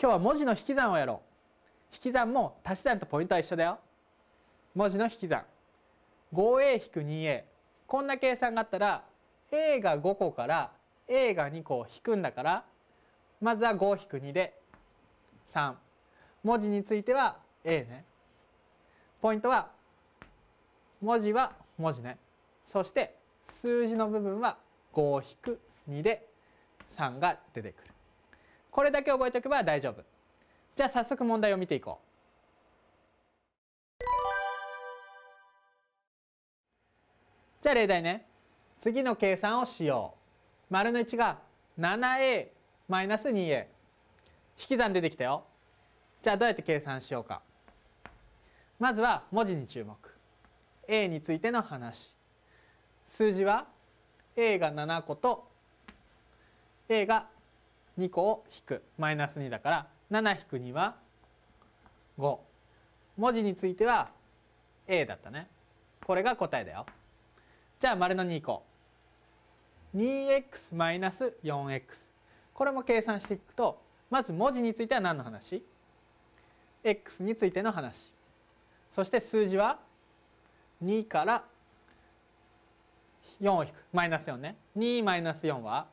今日は文字の引き算をやろう。引き算も足し算とポイントは一緒だよ。文字の引き算。5a-2a こんな計算があったら a が5個から a が2個を引くんだからまずは5-2で3文字については a ね。ポイントは文字は文字ね。そして数字の部分は5-2で3が出てくる。これだけ覚えておけば大丈夫。じゃあ早速問題を見ていこう。じゃあ例題ね。次の計算をしよう。丸の1が 7a-2a 引き算出てきたよ。じゃあどうやって計算しようか。まずは文字に注目。A についての話。数字は a が7個と a が2個を引く。マイナス2だから7引く2は5文字については a だったね。これが答えだよ。じゃあ丸の2個。2x マイナス 4x これも計算していくとまず文字については何の話？x についての話。そして数字は2から4を引く。マイナス4ね。2マイナス4は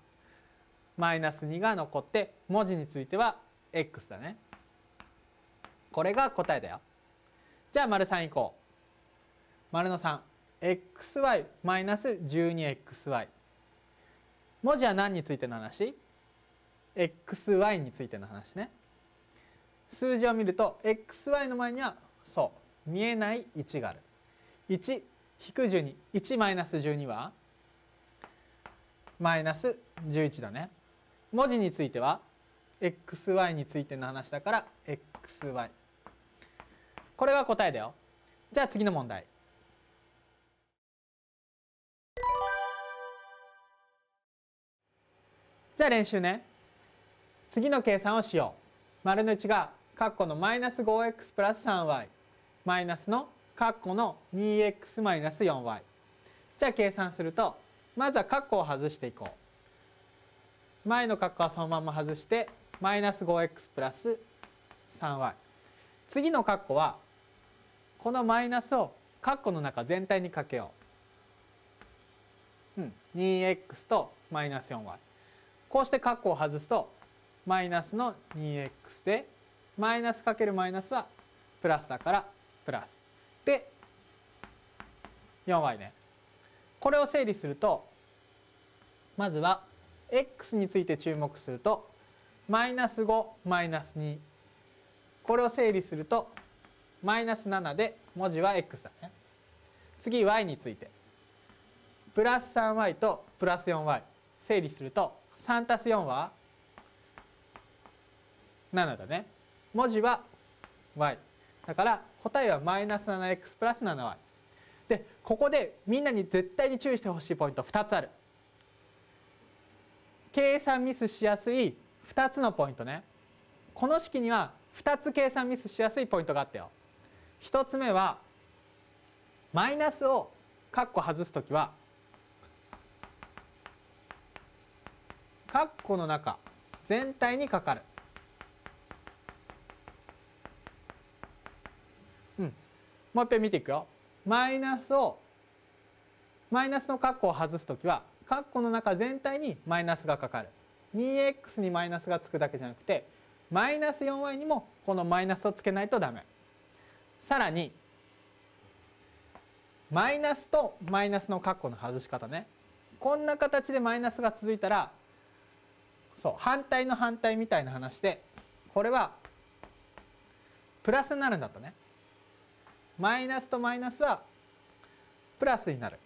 マイナス2が残って文字については x だね。これが答えだよ。じゃあ丸3いこう。丸の 3xy マイナス 12xy 文字は何についての話？Xy についての話ね。数字を見ると xy の前にはそう。見えない1がある。1引く12 1マイナス12は？マイナス11だね。文字については xy についての話だから xy これが答えだよ。じゃあ次の問題。じゃあ練習ね。次の計算をしよう。丸の1が括弧のマイナス 5x プラス 3y マイナスの括弧の 2x マイナス 4y じゃあ計算するとまずは括弧を外していこう。前の括弧はそのまま外してマイナス 5x プラス 3y 次の括弧はこのマイナスを括弧の中全体にかけよう、うん、2x とマイナス 4y こうして括弧を外すとマイナスの 2x でマイナスかけるマイナスはプラスだからプラス。で 4y ね。これを整理するとまずは x について注目するとマイナス5マイナス2これを整理するとマイナス7で文字は x だね。次 y について。プラス 3y とプラス 4y 整理すると3たす4は7だね。文字は y だから答えはマイナス 7x プラス 7y でここでみんなに絶対に注意してほしいポイント2つある。計算ミスしやすい2つのポイントねこの式には2つ計算ミスしやすいポイントがあったよ1つ目はマイナスをカッコ外す時はカッコの中全体にかかる。うん。もう一遍見ていくよ。マイナスをマイナスのカッコを外す時はカッコの中全体にマイナスがかかる。2x にマイナスがつくだけじゃなくてマイナス 4y にもこのマイナスをつけないとダメ。さらにマイナスとマイナスのカッコの外し方ね。こんな形でマイナスが続いたらそう反対の反対みたいな話でこれはプラスになるんだとねマイナスとマイナスはプラスになる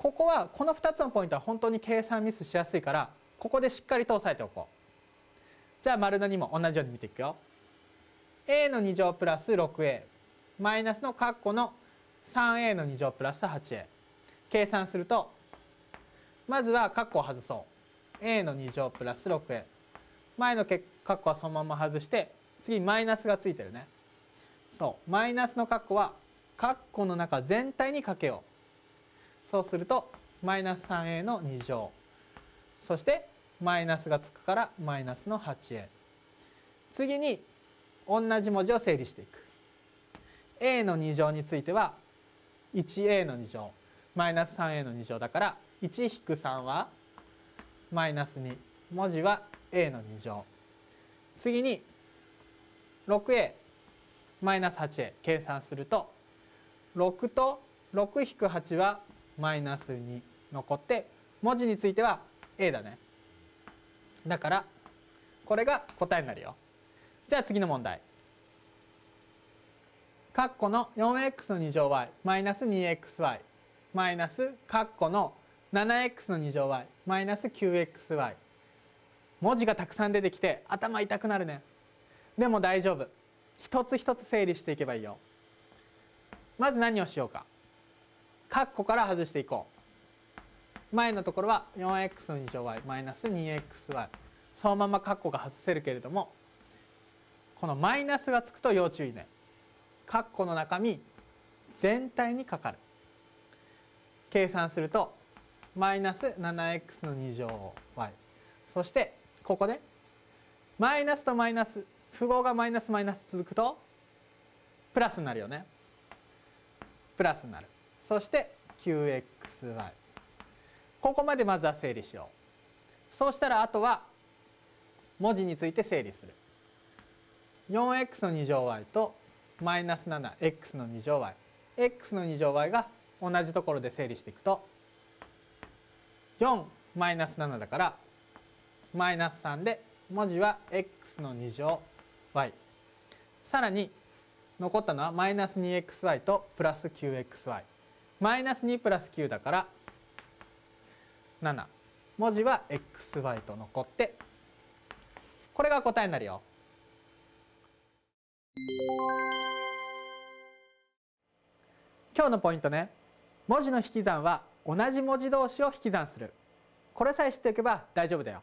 ここはこの2つのポイントは本当に計算ミスしやすいからここでしっかりと押さえておこう。じゃあ丸の2も同じように見ていくよ。A の2乗プラス 6a マイナスの括弧の 3a の2乗プラス 8a 計算するとまずは括弧を外そう。A の2乗プラス 6a 前の括弧はそのまま外して次マイナスがついてるね。そう。マイナスの括弧は括弧の中全体にかけよう。そうするとマイナス 3a の2乗。そしてマイナスがつくからマイナスの 8a 次に同じ文字を整理していく。A の2乗については 1a の2乗。マイナス 3a の2乗だから1-3はマイナス2文字は a の2乗。次に 6a マイナス 8a 計算すると6と6-8はマイナス2残って文字については a だね。だからこれが答えになるよ。じゃあ次の問題。括弧の 4x の2乗 y マイナス 2xy マイナス括弧の 7x の2乗 y マイナス 9xy 文字がたくさん出てきて頭痛くなるね。でも大丈夫。一つ一つ整理していけばいいよ。まず何をしようか。括弧から外していこう。前のところは 4x の2乗 y マイナス 2xy そのまま括弧が外せるけれどもこのマイナスがつくと要注意ね。括弧の中身全体にかかる。計算するとマイナス 7x の2乗 y そしてここでマイナスとマイナス符号がマイナスマイナス続くとプラスになるよね。プラスになる。そして 9xy ここまでまずは整理しよう。そうしたらあとは文字について整理する。4x の2乗 y とマイナス 7x の2乗 y x の2乗 y が同じところで整理していくと4マイナス7だからマイナス3で文字は x の2乗 y さらに残ったのはマイナス 2xy とプラス 9xy マイナス2プラス9だから7文字は xy と残って。これが答えになるよ。今日のポイントね。文字の引き算は同じ文字同士を引き算する。これさえ知っておけば大丈夫だよ。